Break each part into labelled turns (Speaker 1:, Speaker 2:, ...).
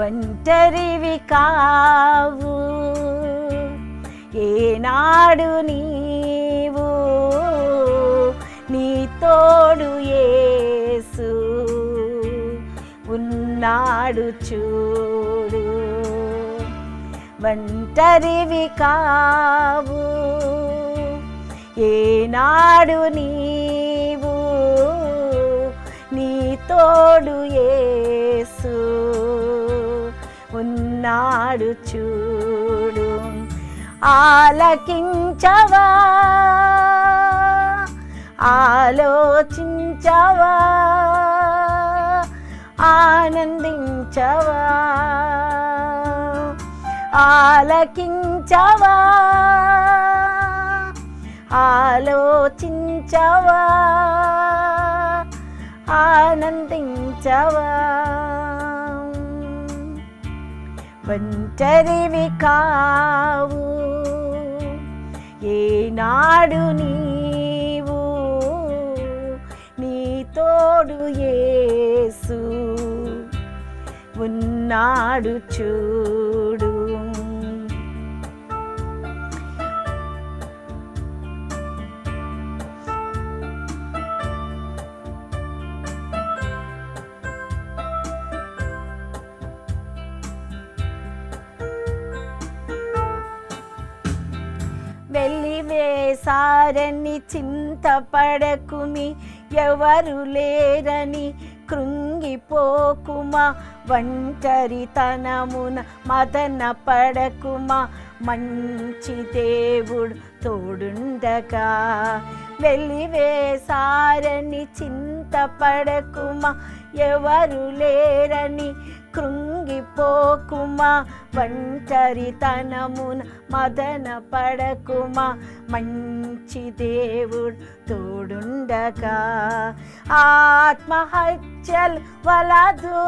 Speaker 1: ఒంటరివి కావు. ఏనాడు నీవు నీ తోడు ఏసు ఉన్నాడు చూడు. ఒంటరివి కావు. ఏనాడు నీవు నీ తోడు ఏసు నాడు చూడు. ఆలకించవా? ఆలోచించవా? ఆనందించవా? ఆలకించవా? ఆలోచించవా? ఆనందించవా? ఒంటరివి కావు. ఏనాడు నీవు నీ తోడు ఏసు ఉన్నాడు చూ వెళ్ళి చింతపడకుమి ఎవరు లేరని కృంగిపోకుమా ఒంటరితనమున మదన పడకుమా మంచి దేవుడు తోడుండగా వెళ్ళి చింతపడకుమా ఎవరు లేరని కృంగిపోకుమా ఒంటరితనమున మదన పడకుమా మంచి దేవుడు తోడుండగా ఆత్మహత్యలు వలదు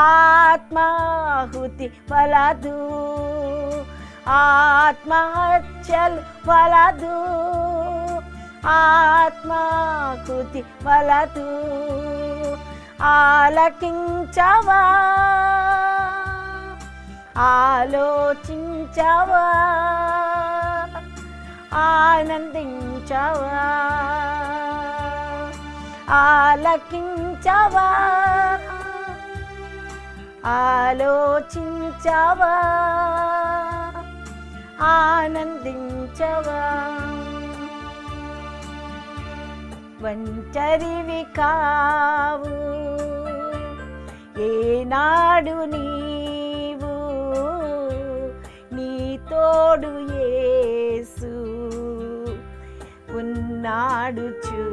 Speaker 1: ఆత్మాహుతి వలదు ఆత్మహత్యలు వలదు ఆత్మాహుతి వలదు. ఆలకించవా? ఆలోచించవా? ఆనందించవా? ఆలకించవా? ఆలోచించవా? ఆనందించవా? ఒంటరివి కావు. ఏనాడు నీవు నీ తోడు ఏసు ఉన్నాడు చూ